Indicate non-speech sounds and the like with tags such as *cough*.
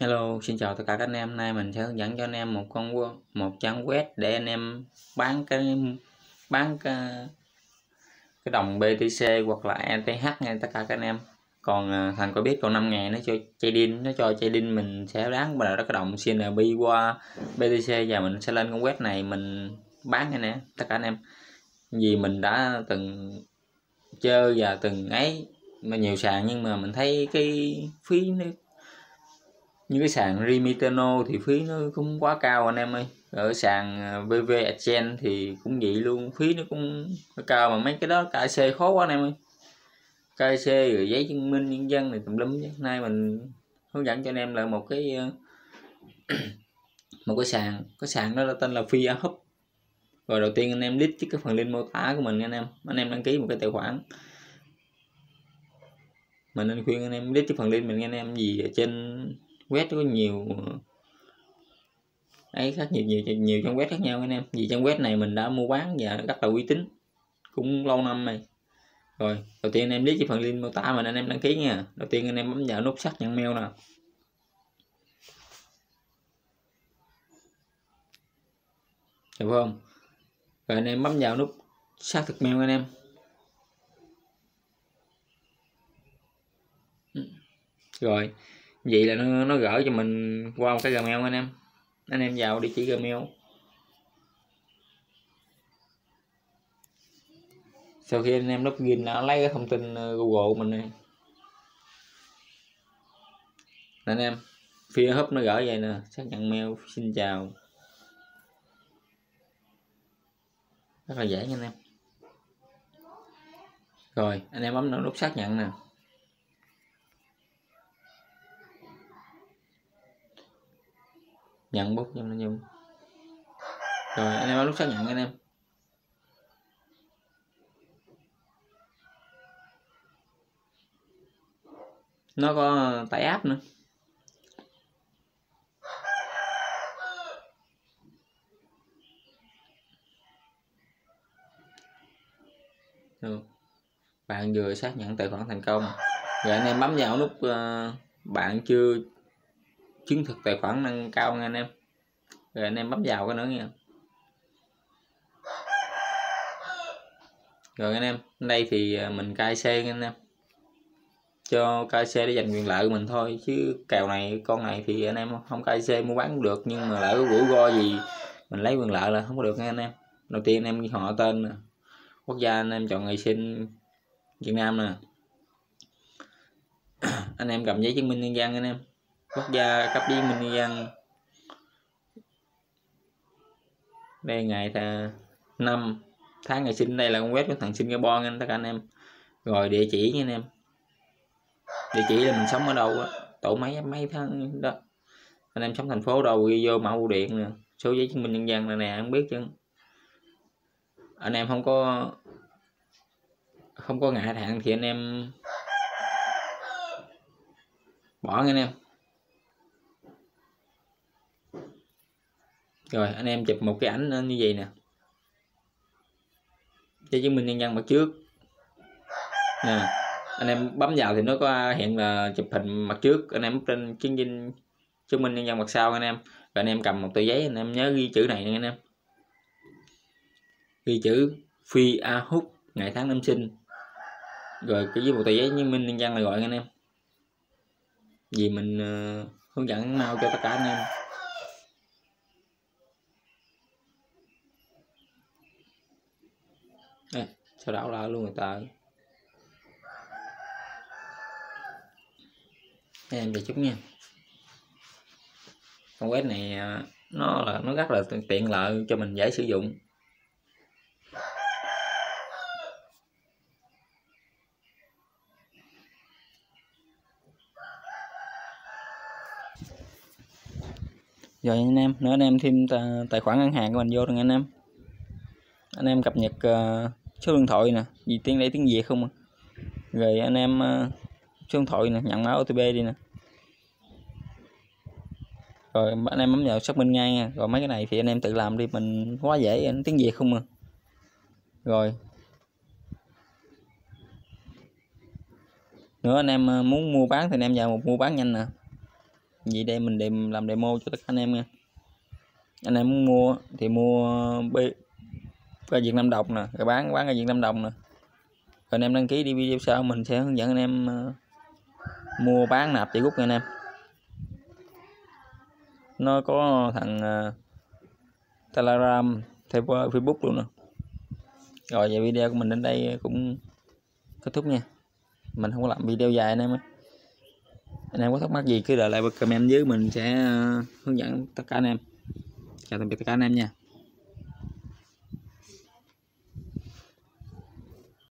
Hello, xin chào tất cả các anh em. Nay mình sẽ hướng dẫn cho anh em một con một trang web để anh em bán cái bán cái, cái đồng BTC hoặc là ETH nha tất cả các anh em. Còn thằng thành có biết còn 5 ngày nó cho trading nó cho trading mình sẽ bán và đầu cái đồng CNB qua BTC và mình sẽ lên con web này mình bán nha nè tất cả anh em. Vì mình đã từng chơi và từng ấy mà nhiều sàn nhưng mà mình thấy cái phí nó như cái sàn Remitano thì phí nó cũng quá cao anh em ơi. Ở sàn à, VV Exchange thì cũng vậy luôn, phí nó cũng cao mà mấy cái đó KC khó quá anh em ơi. KC rồi giấy chứng minh nhân dân này tùm lum nay mình hướng dẫn cho anh em là một cái à, *coughs* một cái sàn cái sàn đó là tên là Fia Hub. Rồi đầu tiên anh em list cái phần link mô tả của mình anh em. Anh em đăng ký một cái tài khoản. Mình nên khuyên anh em list cái phần link mình anh em. Gì ở trên web có nhiều, ấy khác nhiều nhiều nhiều trang web khác nhau anh em. Vì trang web này mình đã mua bán và rất là uy tín, cũng lâu năm này rồi, đầu tiên anh em biết cái phần link mô tả mình anh em đăng ký nha. Đầu tiên anh em bấm vào nút xác nhận mail nè. Được không? Rồi anh em bấm vào nút xác thực mail anh em. Rồi vậy là nó, nó gửi cho mình qua một cái gmail anh em. Anh em vào địa chỉ gmail. Sau khi anh em login nó lấy cái thông tin ờ, google của mình này anh em phía húp nó gửi vậy nè xác nhận mail xin chào. Rất là dễ nha anh em. Rồi anh em bấm nút xác nhận nè. Nhận bút cho nó nhung. Rồi anh em bấm nút xác nhận anh em. Nó có ờ, tải app nữa. Được. bạn vừa xác nhận tài khoản thành công. Rồi anh em bấm vào nút uh, bạn chưa chứng thực tài khoản nâng cao nha anh em. Rồi anh em bấm vào cái nữa nha rồi anh em đây thì à, mình cai xe anh em. Cho cai xe để giành quyền lợi của mình thôi, chứ kèo này, con này thì anh em không cai xe mua bán cũng được, nhưng mà lại có rủi ro gì mình lấy quyền lợi là không có được nha anh em. Đầu tiên anh em ghi họ tên nè, quốc gia anh em chọn ngày sinh Việt Nam nè. *coughs* Anh em cầm giấy chứng minh nhân dân anh em quốc gia cấp giấy minh nhân dân đây, ngày thà năm. Tháng ngày sinh đây là con web của thằng Singapore anh, tất cả anh em. Rồi, địa chỉ nha anh em. Địa chỉ là mình sống ở đâu á. Tổ mấy mấy tháng đó. Anh em sống thành phố đâu, ghi vô mã bưu điện nè. Số giấy chứng minh nhân dân này nè anh biết chứ. Anh em không có không có ngại hạn thì anh em bỏ nha anh em. Rồi anh em chụp một cái ảnh như vậy nè. Giấy chứng minh nhân dân mặt trước. Nè anh em bấm vào thì nó có hiện là chụp hình mặt trước. Anh em trên chứng minh chứng minh nhân dân mặt sau anh em. Rồi anh em cầm một tờ giấy anh em nhớ ghi chữ này nha anh em. Ghi chữ phi a hút ngày tháng năm sinh. Rồi cái với một tờ giấy chứng minh nhân dân là gọi anh em. Vì mình uh, hướng dẫn mau cho tất cả anh em Đây, sau đó là luôn người ta? Đây, em về chút nha. Con web này à, nó là nó rất là tiện lợi cho mình dễ sử dụng. Rồi anh em nữa anh em thêm tài khoản ngân hàng của mình vô rồi anh em. Anh em cập nhật uh, số điện thoại nè gì tiếng đây tiếng việt không à. rồi anh em uh, số điện thoại nè nhận mã otp đi nè. Rồi anh em bấm vào xác minh ngay nha. Rồi mấy cái này thì anh em tự làm đi mình quá dễ tiếng việt không à. Rồi. Nữa anh em ờ, muốn mua bán thì anh em vào một mua bán nhanh nè. Vì đây mình làm demo cho tất cả anh em nha. Anh em muốn mua thì mua b Việt Nam đồng nè rồi bán bán ở Việt Nam đồng nè. Rồi anh em đăng ký đi video sau mình sẽ hướng dẫn anh em uh, mua bán nạp chỉ rút nha anh em. Nó có thằng uh, Telegram Facebook luôn nè. Rồi vậy video của mình đến đây cũng kết thúc nha. Mình không có làm video dài anh em ơi. Anh em có thắc mắc gì cứ để lại comment dưới mình sẽ uh, hướng dẫn tất cả anh em. Chào tạm biệt tất cả anh em nha.